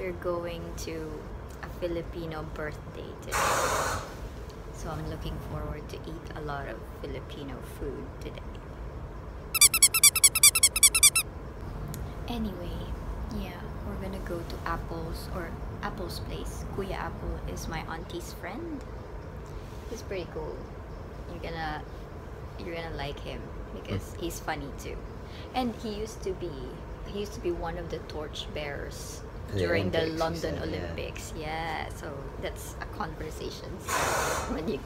We're going to a Filipino birthday today. So I'm looking forward to eat a lot of Filipino food today. Anyway, yeah, we're gonna go to Apol's or Apol's place. Kuya Apol is my auntie's friend. He's pretty cool. You're gonna you're gonna like him because he's funny too. And he used to be he used to be one of the torch bearers during the you London said. Olympics. Yeah. so that's a conversation when you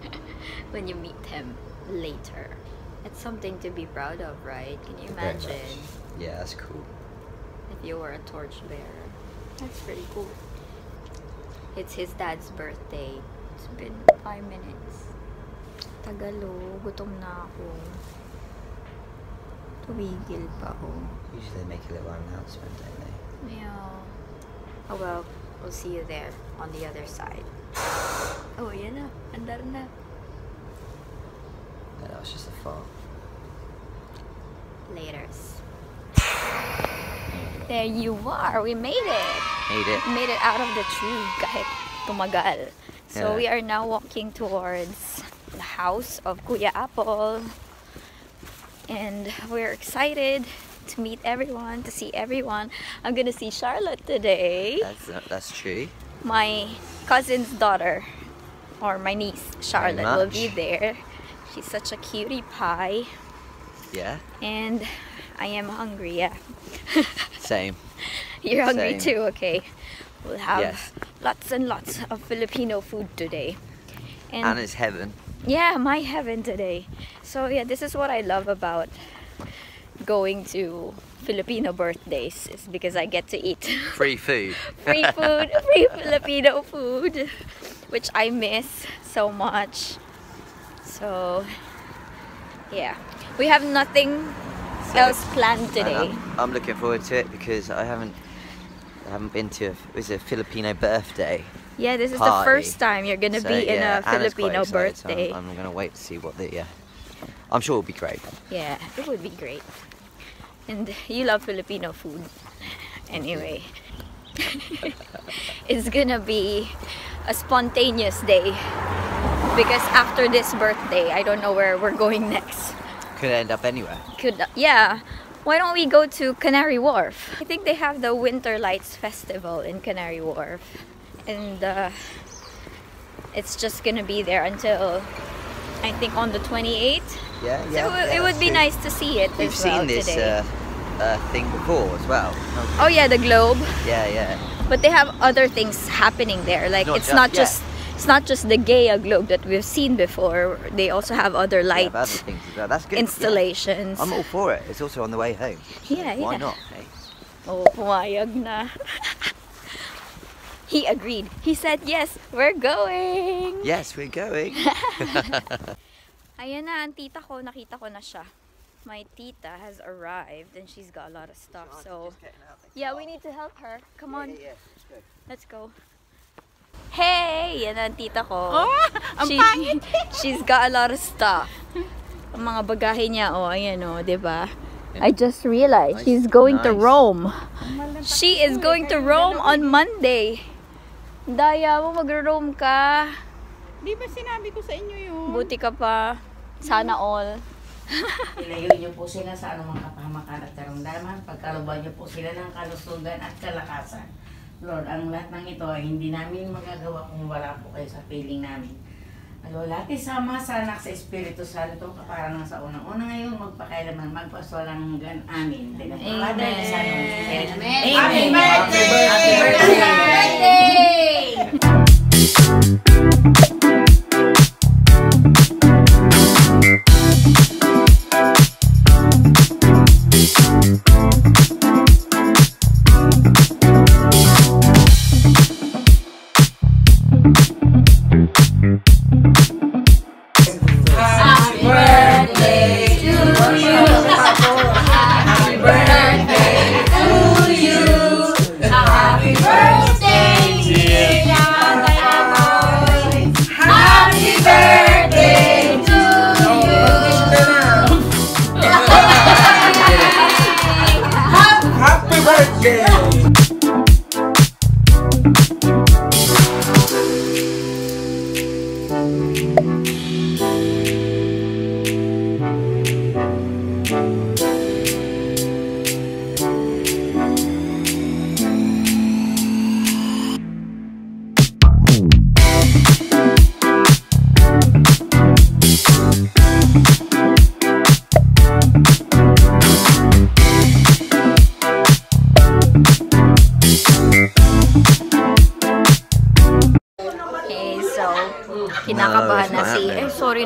when you meet him later. It's something to be proud of, right? Can you imagine Yeah, that's cool. if you were a torch bearer? That's pretty cool. It's his dad's birthday. It's been five minutes. Tagalo, gutom na ako. Tumigil pa ako. Usually they make a little announcement, don't they? Yeah. Oh well, we'll see you there on the other side. Oh, yan na. Andar na. No, that was just a fart. Laters. There you are. We made it. Made it. made it out of the tree kahit oh tumagal. So Yeah. we are now walking towards the house of Kuya Apol. And we're excited to meet everyone, to see everyone. I'm gonna see Charlotte today, That's uh, that's true. my cousin's daughter, or my niece Charlotte will be there. She's such a cutie pie, Yeah. and I am hungry. Yeah, Same. you're hungry Same. too. Okay, we'll have Yes. lots and lots of Filipino food today. And And it's heaven. yeah, my heaven today. So yeah, this is what I love about going to Filipino birthdays is because I get to eat Free food. free food, free Filipino food, which I miss so much. So yeah, we have nothing So- else planned today. I'm, I'm looking forward to it because I haven't I haven't been to a, it was a Filipino birthday. Yeah, this is the first time you're gonna So, be in yeah, a Filipino excited, so birthday. I'm, I'm gonna wait to see what the yeah. I'm sure it'll be great. Yeah, it would be great. And you love Filipino food. Anyway, it's gonna be a spontaneous day because after this birthday, I don't know where we're going next. Could end up anywhere. Could yeah. Why don't we go to Canary Wharf? I think they have the Winter Lights Festival in Canary Wharf, and uh, it's just gonna be there until I think on the 28th. Yeah, So yeah. it, would- yeah, it would be true. nice to see it We've as well seen this uh, uh, thing before as well. oh yeah, the globe. Yeah, yeah. But they have other things happening there. Like Not it's just- not yeah. just it's not just the Gaia globe that we've seen before. They also have other light have other things as well. That's good. yeah. installations. I'm all for it. It's also on the way home. Yeah, Why yeah. not? Hey? Oh, pumayag na. he agreed. He said, "Yes, we're going." Yes, we're going. Ayan na, ang tita ko, nakita ko na siya. My tita has arrived and she's got a lot of stuff. So, yeah, we need to help her. Come on. Let's go. Hey! Yan ang tita ko. ang She- pangit. she's got a lot of stuff. Ang mga bagahe niya, oh, ayan oh, di ba? I just realized Nice. she's going to Nice. Rome. She is going to Rome on Monday. Daya mo, mag-Rome ka. Di ba sinabi ko sa inyo yun? Buti ka pa. Sana all. Ilayo niyo po sila sa anumang kapahamakan at karamdaman, pagkaluban niyo po sila ng kalusugan at kalakasan. Lord, ang lahat ng ito ay hindi namin magagawa kung wala po kayo sa piling namin. Alwalati sama sa anak sa Espiritu Santo, kaparang sa unang-una ngayon, magpakailaman, magpaswalang hanggan. Amin. The Spirit. Amen. Amen. Happy Happy birthday! Thank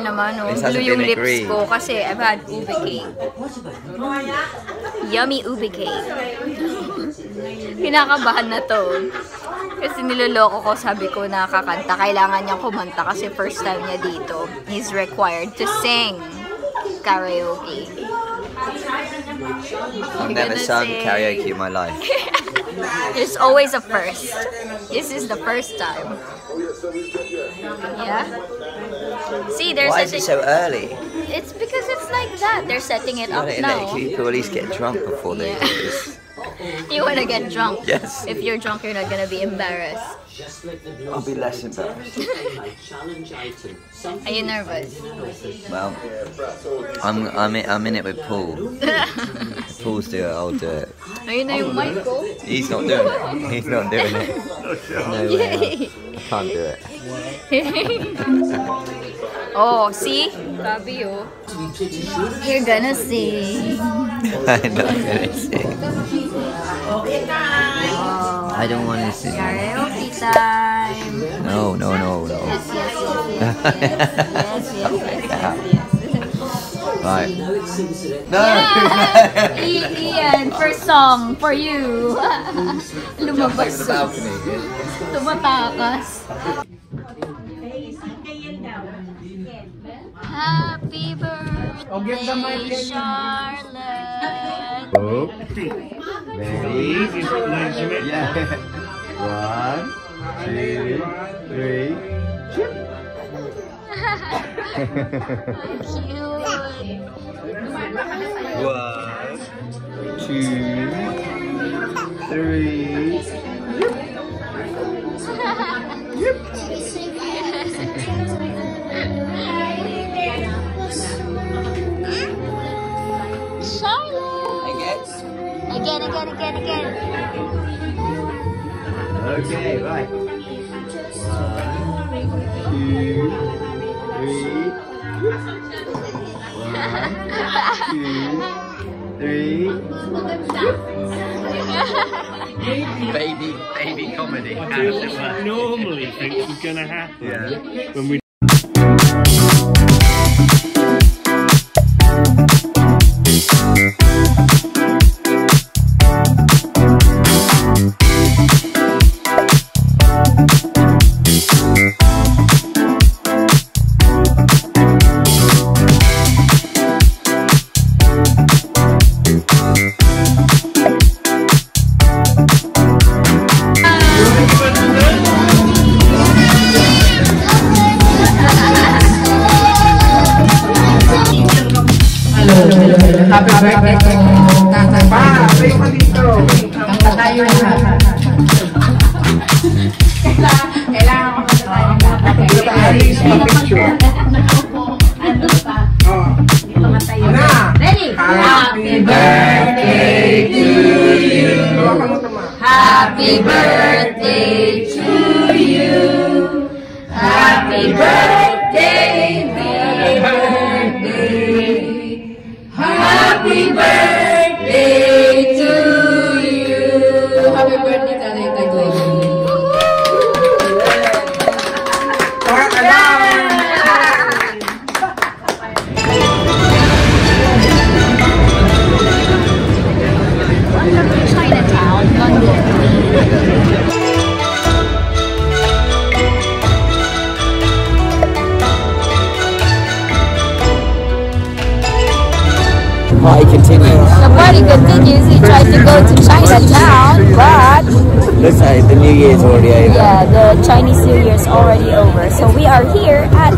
naman, oh. This Blue yung lips agreed. ko kasi I've had ube cake. Yummy ube cake. kinakabahan na to. Kasi niloloko ko, sabi ko nakakanta. Kailangan niyang kumanta kasi first time niya dito. He's required to sing karaoke. I've never sung karaoke in my life. There's always a first. This is the first time. Yeah? See, they're Why is it so early? It's because it's like that. They're setting it up now. let people at least get drunk before they Yeah. do this. You wanna get drunk. Yes. If you're drunk, you're not gonna be embarrassed. I'll be less embarrassed. Are you nervous? Well, I'm I'm in, I'm in it with Paul. Paul's do it, I'll do it. Ayun na yung mic ko. He's not doing it. He's not doing it. No way. I can't do it. Oh, see? Fabio. You're gonna see. I'm not gonna see. Oh. I don't want to see. Karaoke time. No, no, no, no. Yes, yes, yes. yes, oh yes, yes, Right. No, yeah. Ian, first song for you. Lumabas. Tumatakas. Happy birthday, Charlotte. Oh. Ready? Yeah. One, two, three. Cute. One, two, three. Charlotte. Okay, right. One, two, three. One, two, three. baby, baby comedy. normally think is going to happen Yeah. when we Happy birthday Like the New already over. yeah, the Chinese New Year is already over. So we are here at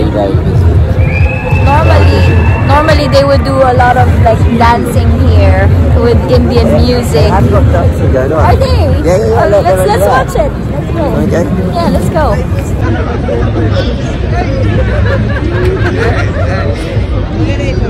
while driving? Normally, normally they would do a lot of like dancing here with Indian music. Are they? Yeah, let's, let's watch it. Let's go. Yeah, let's go. Yeah.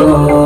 I'm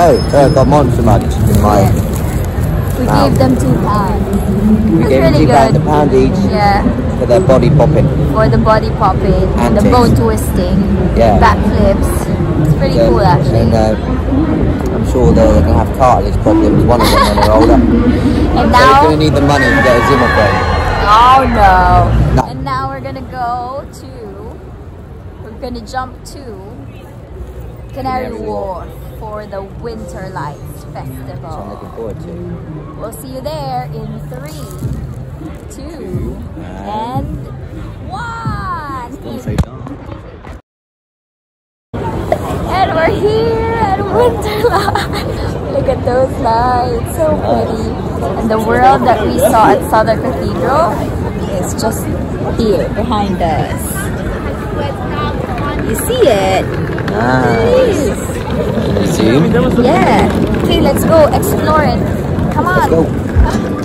It was a good. Uh, got monster much in my. We Wow. gave them two pounds. We It's gave them two pounds a pound each Yeah, for their body popping. for the body popping, and the bone twisting, Yeah. backflips. It's pretty Yeah, cool actually. And uh, I'm sure they're going to have cartilage problems, one of them when they're older. and So he's now, going to need the money to get a Zimmer frame. oh no. No. And now we're gonna go to, we're gonna jump to Canary Canary Wharf for the Winter Lights So I'm looking forward to. We'll see you there in three, two, And- and one. And we're here at Winterland. Look at those lights, so pretty. And the world that we saw at Southwark Cathedral is just here behind us. You see it? Nice. Yeah. Okay, let's go explore it. Come on.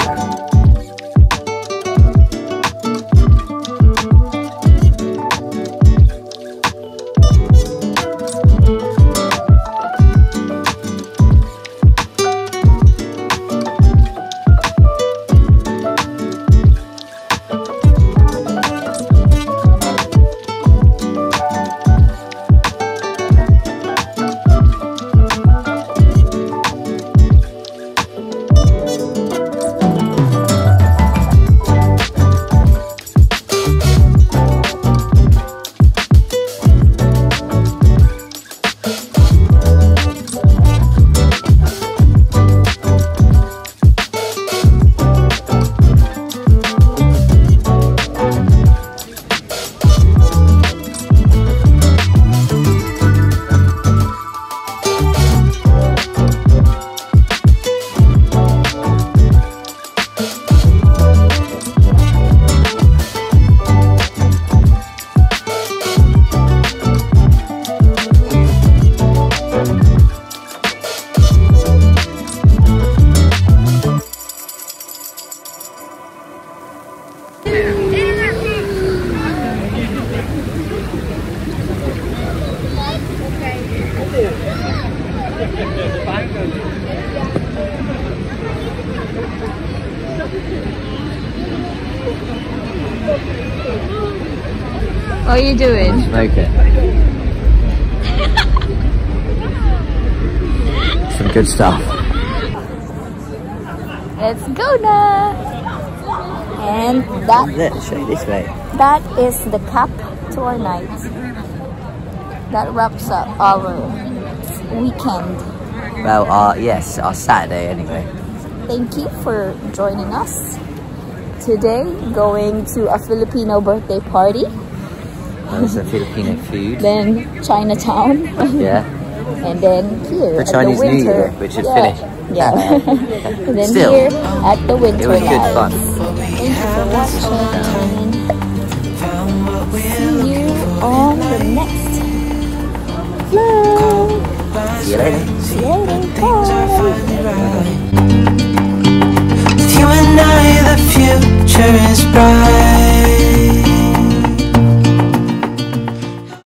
Are you doing? Smoke it. Some good stuff. Let's go now. And that Look, show you this way. that is the cap to our night. That wraps up our weekend. Well, our yes, our Saturday anyway. Thank you for joining us today. Going to a Filipino birthday party, that's the Filipino food. Then Chinatown. yeah. And then here the Chinese the New Year, which is yeah. finished. Yeah. Uh, and then Still, here at the winter. It was good fun. Thanks for watching. See you next. See you later. Bye. With you and I, the future is bright.